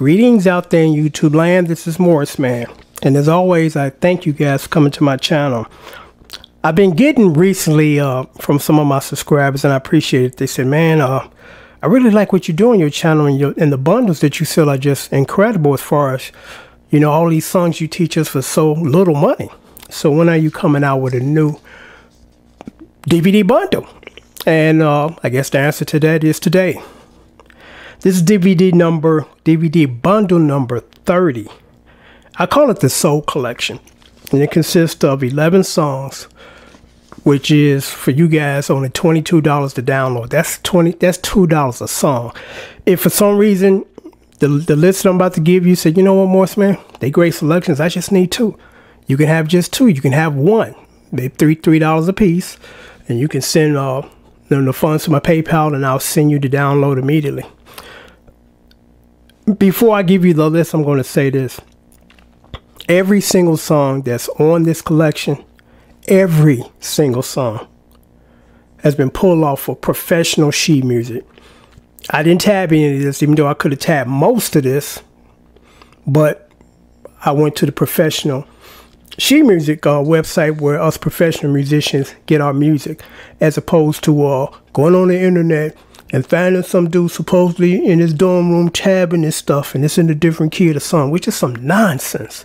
Greetings out there in YouTube land. This is Morris Man. And as always, I thank you guys for coming to my channel. I've been getting recently uh, from some of my subscribers, and I appreciate it. They said, man, uh, I really like what you do on your channel, and, your, and the bundles that you sell are just incredible as far as, you know, all these songs you teach us for so little money. So when are you coming out with a new DVD bundle? And uh, I guess the answer to that is today. This is DVD number, DVD bundle number 30. I call it the Soul Collection. And it consists of 11 songs, which is for you guys only $22 to download. That's 20 that's $2 a song. If for some reason the, the list I'm about to give you said, you know what, Morris Man, they great selections. I just need two. You can have just two. You can have one. They three three dollars a piece, and you can send uh, them the funds to my PayPal, and I'll send you the download immediately before I give you the list, I'm going to say this. Every single song that's on this collection, every single song has been pulled off for professional sheet music. I didn't tab any of this, even though I could have tabbed most of this, but I went to the professional sheet music uh, website where us professional musicians get our music, as opposed to uh, going on the internet and finding some dude supposedly in his dorm room tabbing his stuff and it's in a different key of the song, which is some nonsense.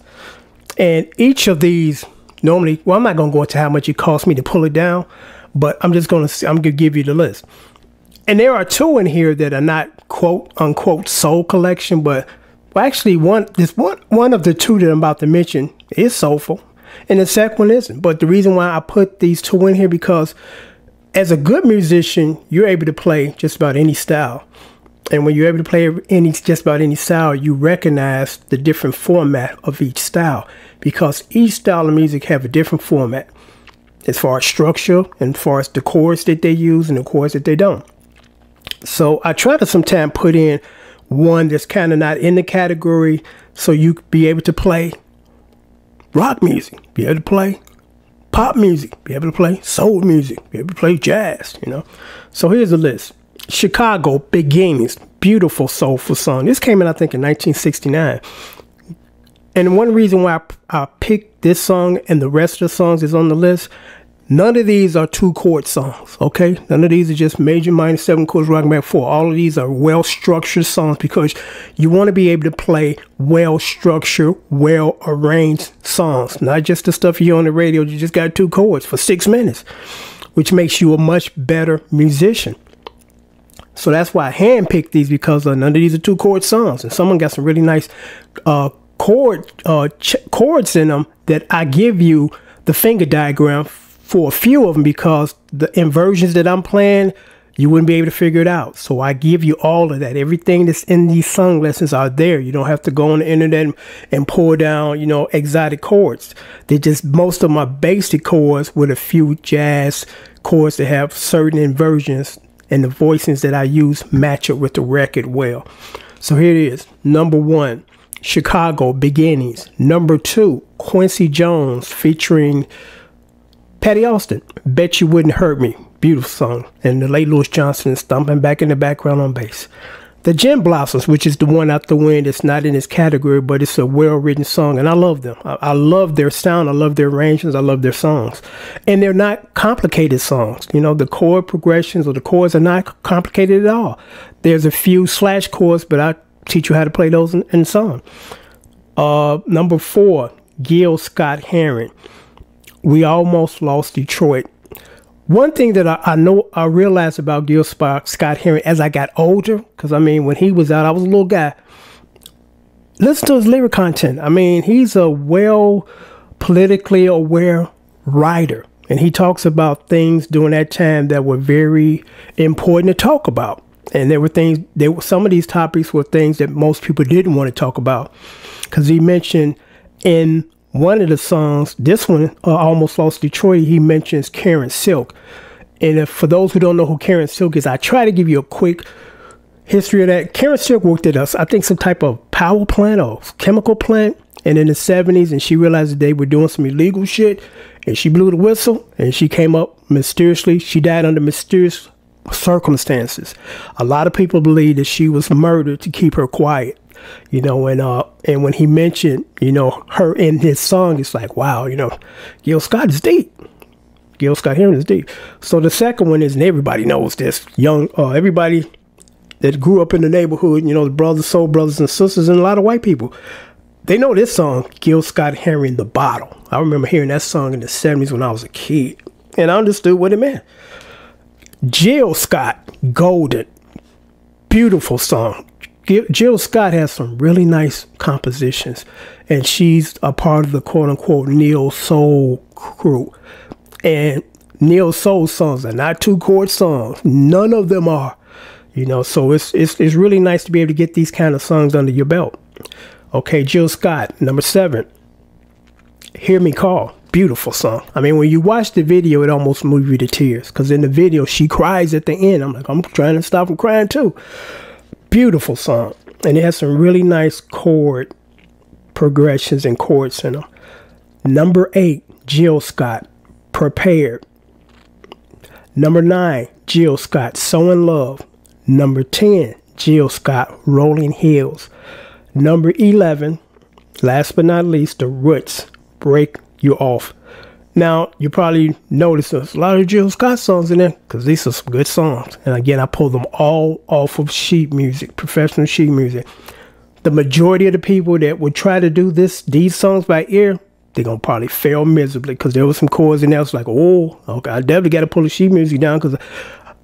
And each of these normally, well, I'm not gonna go into how much it cost me to pull it down, but I'm just gonna I'm gonna give you the list. And there are two in here that are not quote unquote soul collection, but well, actually one this one one of the two that I'm about to mention is soulful, and the second one isn't. But the reason why I put these two in here because as a good musician, you're able to play just about any style. And when you're able to play any just about any style, you recognize the different format of each style because each style of music have a different format as far as structure and as far as the chords that they use and the chords that they don't. So I try to sometimes put in one that's kind of not in the category so you be able to play rock music, be able to play pop music, be able to play soul music, be able to play jazz, you know. So here's a list. Chicago Beginnings, beautiful soulful song. This came in, I think, in 1969. And one reason why I, I picked this song and the rest of the songs is on the list None of these are two chord songs, okay? None of these are just major, minor, seven chords, rocking back four. All of these are well structured songs because you want to be able to play well structured, well arranged songs, not just the stuff you hear on the radio. You just got two chords for six minutes, which makes you a much better musician. So that's why I handpicked these because uh, none of these are two chord songs, and someone got some really nice uh, chord uh, chords in them that I give you the finger diagram for a few of them because the inversions that I'm playing, you wouldn't be able to figure it out. So I give you all of that. Everything that's in these song lessons are there. You don't have to go on the internet and pull down, you know, exotic chords. They're just most of my basic chords with a few jazz chords that have certain inversions and the voicings that I use match up with the record well. So here it is. Number one, Chicago Beginnings. Number two, Quincy Jones featuring Patti Austin, Betcha Wouldn't Hurt Me. Beautiful song. And the late Louis Johnson is thumping back in the background on bass. The Gin Blossoms, which is the one out the wind, it's not in this category, but it's a well written song. And I love them. I, I, love their sound. I love their arrangements. I love their songs. And they're not complicated songs. You know, the chord progressions or the chords are not complicated at all. There's a few slash chords, but I teach you how to play those in, in song. Uh, number four, Gil Scott Heron we almost lost Detroit. One thing that I, I know I realized about Gil Scott Heron as I got older, because I mean, when he was out, I was a little guy. Listen to his lyric content. I mean, he's a well politically aware writer, and he talks about things during that time that were very important to talk about. And there were things, there were some of these topics were things that most people didn't want to talk about, because he mentioned in one of the songs, this one, uh, Almost Lost Detroit, he mentions Karen Silk. And if, for those who don't know who Karen Silk is, I try to give you a quick history of that. Karen Silk worked at us, I think some type of power plant or chemical plant. And in the 70s, and she realized that they were doing some illegal shit. And she blew the whistle and she came up mysteriously. She died under mysterious circumstances. A lot of people believe that she was murdered to keep her quiet. You know, and uh, and when he mentioned, you know, her in his song, it's like, wow, you know, Gil Scott is deep. Gil Scott Heron is deep. So the second one is, and everybody knows this, young, uh, everybody that grew up in the neighborhood, you know, the brothers, soul brothers and sisters, and a lot of white people. They know this song, Gil Scott Heron, The Bottle. I remember hearing that song in the 70s when I was a kid, and I understood what it meant. Jill Scott, Golden. Beautiful song. Jill Scott has some really nice compositions, and she's a part of the quote unquote Neo Soul crew. And Neo Soul songs are not two chord songs. None of them are. You know, so it's, it's it's really nice to be able to get these kind of songs under your belt. Okay, Jill Scott, number seven. Hear Me Call. Beautiful song. I mean, when you watch the video, it almost moves you to tears. Because in the video, she cries at the end. I'm like, I'm trying to stop from crying too. Beautiful song. And it has some really nice chord progressions and chords in them. Number eight, Jill Scott, Prepared. Number nine, Jill Scott, So in Love. Number 10, Jill Scott, Rolling Hills. Number 11, last but not least, The Roots, Break You Off. Now, you probably noticed there's a lot of Jill Scott songs in there because these are some good songs. And again, I pulled them all off of sheet music, professional sheet music. The majority of the people that would try to do this, these songs by ear, they're gonna probably fail miserably because there was some chords in there. It's like, oh, okay, I definitely got to pull the sheet music down because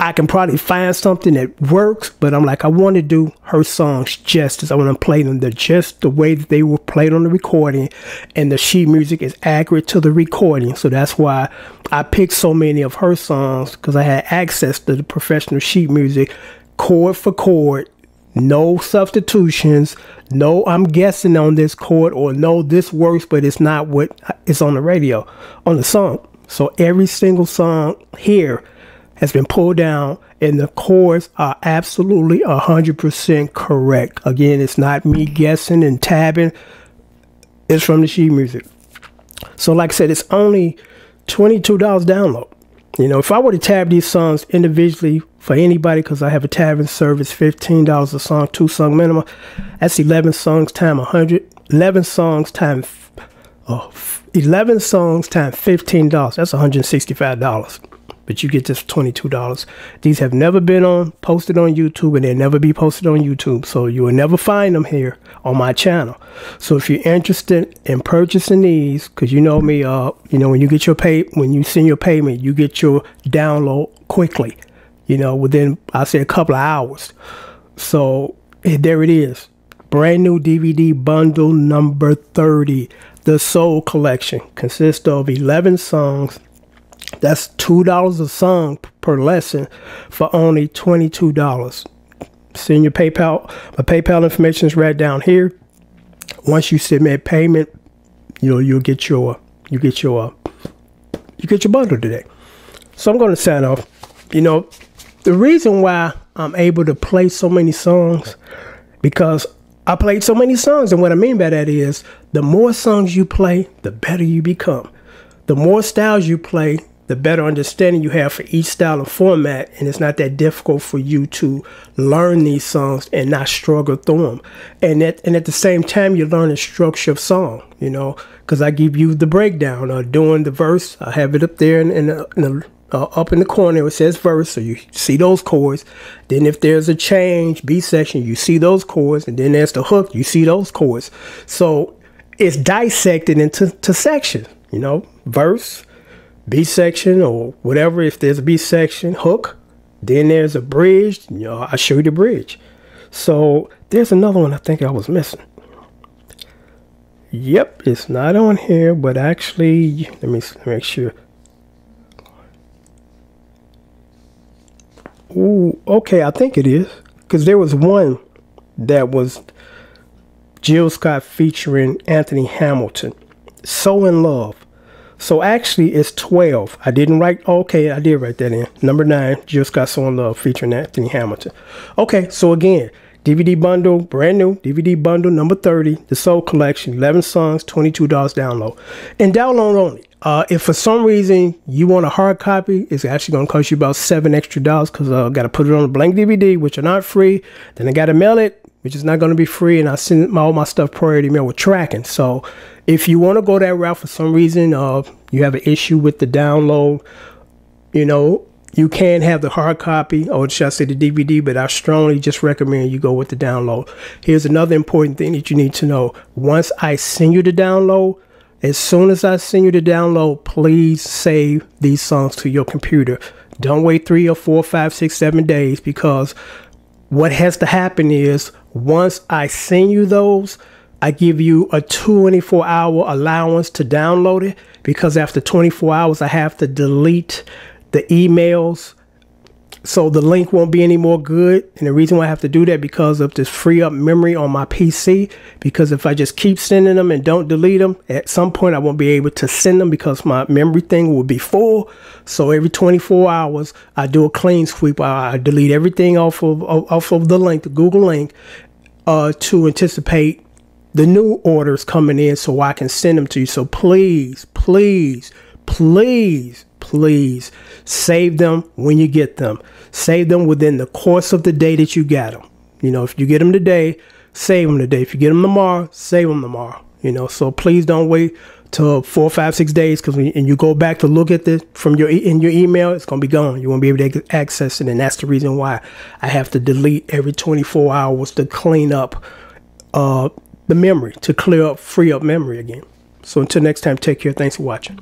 I can probably find something that works, but I'm like, I want to do her songs justice. I want to play them the just the way that they were played on the recording, and the sheet music is accurate to the recording. So that's why I picked so many of her songs because I had access to the professional sheet music, chord for chord, no substitutions, no I'm guessing on this chord, or no this works, but it's not what is on the radio, on the song. So every single song here has been pulled down and the chords are absolutely 100% correct. Again, it's not me guessing and tabbing. It's from the sheet music. So like I said, it's only $22 download. You know, if I were to tab these songs individually for anybody, because I have a tabbing service, $15 a song, two song minimum, that's 11 songs times 100, 11 songs times, oh, 11 songs times $15. That's $165 but you get this $22. These have never been on posted on YouTube and they'll never be posted on YouTube. So you will never find them here on my channel. So if you're interested in purchasing these, because you know me, uh, you know, when you get your pay, when you send your payment, you get your download quickly, you know, within, I say a couple of hours. So eh, there it is. Brand new DVD bundle number 30. The Soul Collection consists of 11 songs that's $2 a song per lesson for only $22. Send your PayPal. My PayPal information is right down here. Once you submit payment, you know, you'll get your you get your you get your bundle today. So I'm going to sign off. You know, the reason why I'm able to play so many songs because I played so many songs and what I mean by that is the more songs you play, the better you become. The more styles you play, the better understanding you have for each style and format, and it's not that difficult for you to learn these songs and not struggle through them. And at and at the same time, you learn the structure of song, you know, because I give you the breakdown or doing the verse. I have it up there in, in, the, in the uh, up in the corner it says verse so you see those chords then if there's a change b section you see those chords and then there's the hook you see those chords so it's dissected into to sections you know verse B section or whatever. If there's a B section hook, then there's a bridge. You know, I show you the bridge. So there's another one I think I was missing. Yep, it's not on here, but actually, let me make sure. Ooh, okay, I think it is. Because there was one that was Jill Scott featuring Anthony Hamilton. So in Love. So actually, it's 12. I didn't write, okay, I did write that in. Number nine, Jill Scott So in Love featuring Anthony Hamilton. Okay, so again, DVD bundle, brand new DVD bundle number 30, the Soul Collection, 11 songs, $22 download. And download only. Uh, if for some reason you want a hard copy, it's actually going to cost you about seven extra dollars because I uh, got to put it on a blank DVD, which are not free. Then I got to mail it which is not going to be free, and I send my, all my stuff priority mail with tracking. So if you want to go that route for some reason, uh, you have an issue with the download, you know, you can have the hard copy or should I say the DVD, but I strongly just recommend you go with the download. Here's another important thing that you need to know. Once I send you the download, as soon as I send you the download, please save these songs to your computer. Don't wait three or four, five, six, seven days because what has to happen is once I send you those, I give you a 24 hour allowance to download it because after 24 hours, I have to delete the emails so the link won't be any more good. And the reason why i have to do that because of this free up memory on my pc because if i just keep sending them and don't delete them at some point i won't be able to send them because my memory thing will be full. So every 24 hours i do a clean sweep. I, delete everything off of off of the link the google link uh, to anticipate the new orders coming in so i can send them to you. So please please please please save them when you get them. Save them within the course of the day that you got them. You know, if you get them today, save them today. If you get them tomorrow, save them tomorrow. You know, so please don't wait till four, five, six days because and you go back to look at this from your in your email, it's gonna be gone. You won't be able to access it, and that's the reason why I have to delete every 24 hours to clean up uh, the memory, to clear up, free up memory again. So until next time, take care. Thanks for watching.